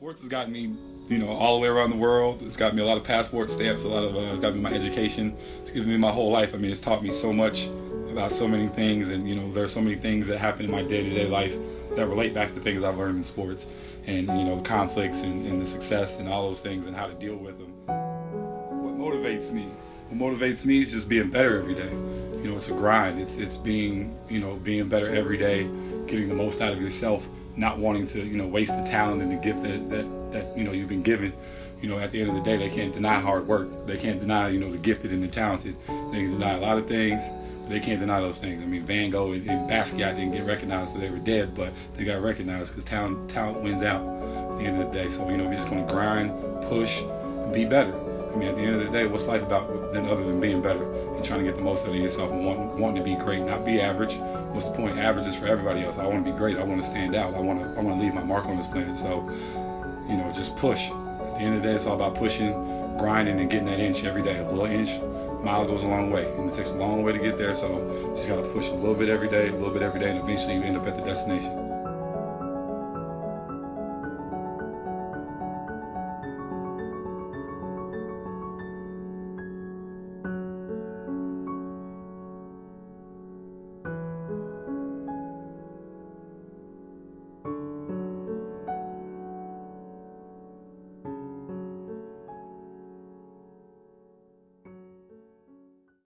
Sports has gotten me, you know, all the way around the world. It's got me a lot of passport stamps, a lot of, uh, it's got me my education. It's given me my whole life. I mean, it's taught me so much about so many things, and you know, there's so many things that happen in my day-to-day life that relate back to things I've learned in sports, and you know, the conflicts and, and the success and all those things and how to deal with them. What motivates me? What motivates me is just being better every day. You know, it's a grind. It's it's being you know being better every day, getting the most out of yourself not wanting to you know waste the talent and the gift that, that that you know you've been given. You know at the end of the day they can't deny hard work. They can't deny you know the gifted and the talented. They can deny a lot of things but they can't deny those things. I mean van gogh and, and basquiat didn't get recognized until they were dead but they got recognized because talent talent wins out at the end of the day. So you know we're just going to grind push and be better I mean, at the end of the day, what's life about than other than being better and trying to get the most out of yourself and wanting, wanting to be great, not be average. What's the point? Average is for everybody else. I want to be great. I want to stand out. I want to I want to leave my mark on this planet. So, you know, just push. At the end of the day, it's all about pushing, grinding, and getting that inch every day. A little inch, mile goes a long way, and it takes a long way to get there. So, just got to push a little bit every day, a little bit every day, and eventually you end up at the destination.